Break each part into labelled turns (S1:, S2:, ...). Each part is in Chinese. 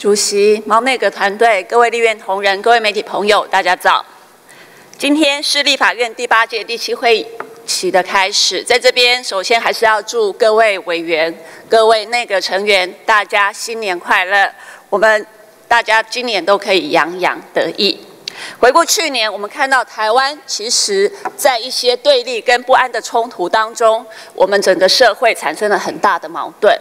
S1: 主席、毛内阁团队、各位立院同仁、各位媒体朋友，大家早。今天是立法院第八届第七会议期的开始，在这边首先还是要祝各位委员、各位内阁成员，大家新年快乐。我们大家今年都可以洋洋得意。回顾去年，我们看到台湾其实在一些对立跟不安的冲突当中，我们整个社会产生了很大的矛盾。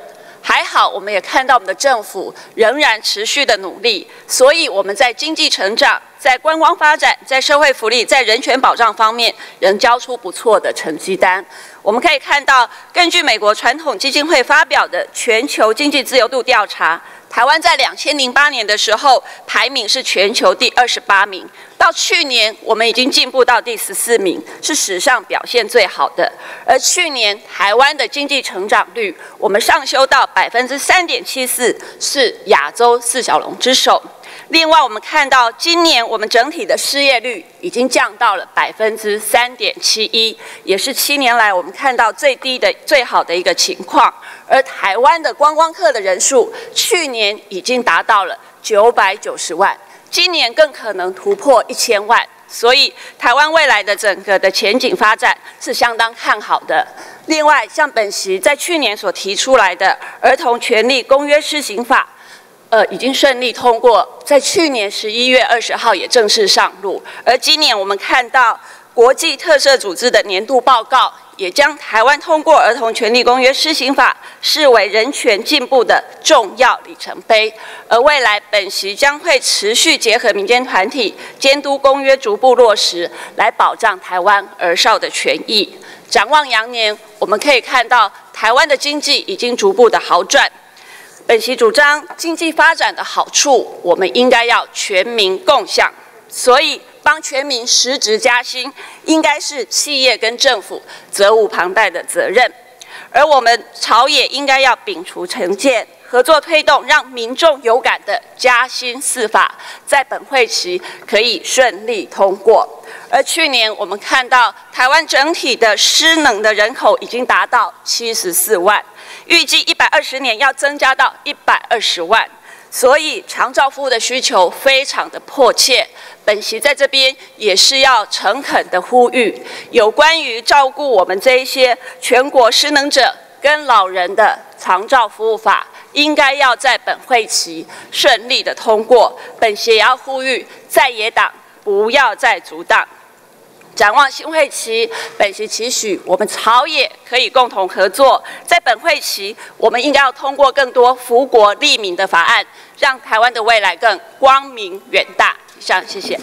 S1: 还好，我们也看到我们的政府仍然持续的努力，所以我们在经济成长、在观光发展、在社会福利、在人权保障方面，仍交出不错的成绩单。我们可以看到，根据美国传统基金会发表的全球经济自由度调查。台湾在两千零八年的时候排名是全球第二十八名，到去年我们已经进步到第十四名，是史上表现最好的。而去年台湾的经济成长率，我们上修到百分之三点七四，是亚洲四小龙之首。另外，我们看到今年我们整体的失业率已经降到了百分之三点七一，也是七年来我们看到最低的、最好的一个情况。而台湾的观光客的人数，去年已经达到了九百九十万，今年更可能突破一千万。所以，台湾未来的整个的前景发展是相当看好的。另外，像本席在去年所提出来的《儿童权利公约施行法》。呃，已经顺利通过，在去年十一月二十号也正式上路。而今年我们看到国际特色组织的年度报告，也将台湾通过《儿童权利公约施行法》视为人权进步的重要里程碑。而未来本席将会持续结合民间团体，监督公约逐步落实，来保障台湾儿少的权益。展望羊年，我们可以看到台湾的经济已经逐步的好转。本席主张经济发展的好处，我们应该要全民共享，所以帮全民实职加薪，应该是企业跟政府责无旁贷的责任。而我们朝野应该要摒除成见，合作推动让民众有感的加薪四法，在本会期可以顺利通过。而去年我们看到台湾整体的失能的人口已经达到七十四万。预计一百二十年要增加到一百二十万，所以长照服务的需求非常的迫切。本席在这边也是要诚恳的呼吁，有关于照顾我们这一些全国失能者跟老人的长照服务法，应该要在本会期顺利的通过。本席也要呼吁在野党不要再阻挡。展望新会期，本席期许我们朝野可以共同合作，在本会期，我们应该要通过更多福国利民的法案，让台湾的未来更光明远大。以上，谢谢。